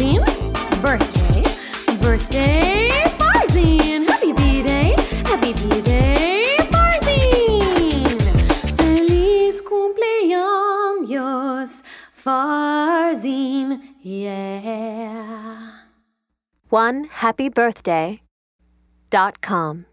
Farzine. Birthday, birthday, Farzine. Happy B-Day, happy B-Day, Farzine. Feliz cumpleaños, Farzine, yeah. One happy birthday dot com.